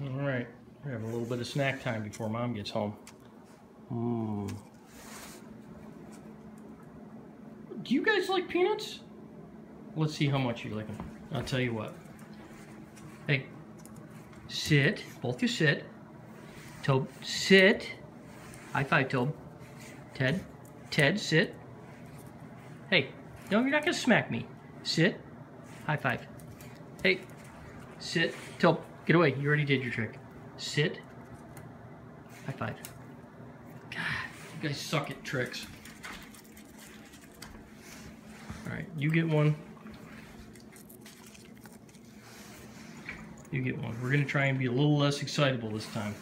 All right, we have a little bit of snack time before mom gets home. Mmm. Do you guys like peanuts? Let's see how much you like them. I'll tell you what. Hey, sit. Both you sit. Tobe, sit. High five, Tobe. Ted, Ted, sit. Hey, no, you're not gonna smack me. Sit. High five. Hey, sit. Tobe, get away. You already did your trick. Sit. High five. God, you guys suck at tricks. All right, you get one. You get one. We're gonna try and be a little less excitable this time.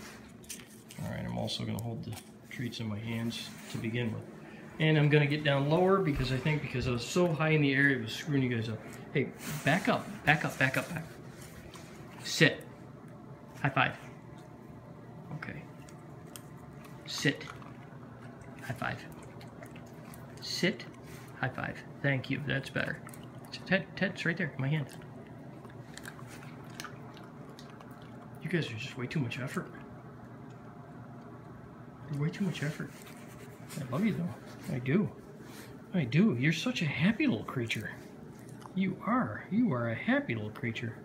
All right, I'm also gonna hold the treats in my hands to begin with. And I'm gonna get down lower because I think because I was so high in the air, it was screwing you guys up. Hey, back up, back up, back up, back. Sit. High five. Okay. Sit. High five. Sit. High five. Thank you. That's better. Ted, Ted's right there. My hand. You guys are just way too much effort. You're way too much effort. I love you though. I do. I do. You're such a happy little creature. You are. You are a happy little creature.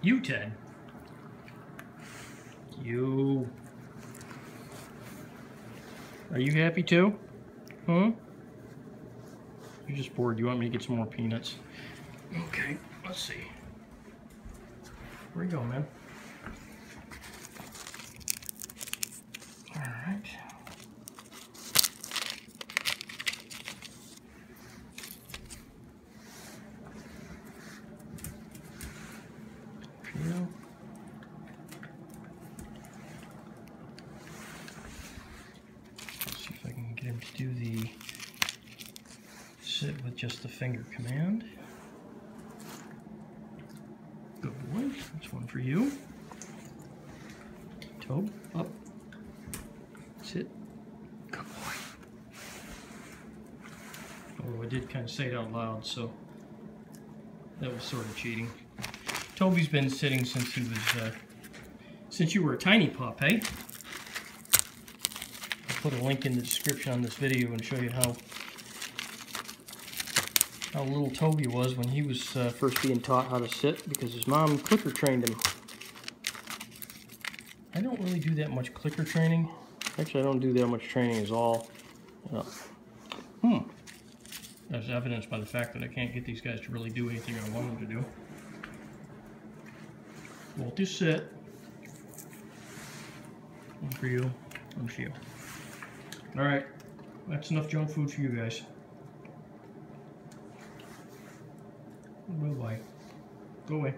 You, Ted. You. Are you happy too? Huh? You're just bored. You want me to get some more peanuts? Okay, let's see. Where you go, man? All right. Peel. Let's see if I can get him to do the sit with just the finger command. Good boy. That's one for you. Tobe, up. Sit. Good boy. Oh, I did kind of say it out loud, so that was sort of cheating. Toby's been sitting since he was, uh, since you were a tiny pup, hey? Put a link in the description on this video and show you how how little Toby was when he was uh, first being taught how to sit because his mom clicker trained him. I don't really do that much clicker training. Actually, I don't do that much training at all. Uh, hmm. That's evidenced by the fact that I can't get these guys to really do anything I want them to do. Both you sit. One for you, one for you. All right, that's enough junk food for you guys. Away. Go away.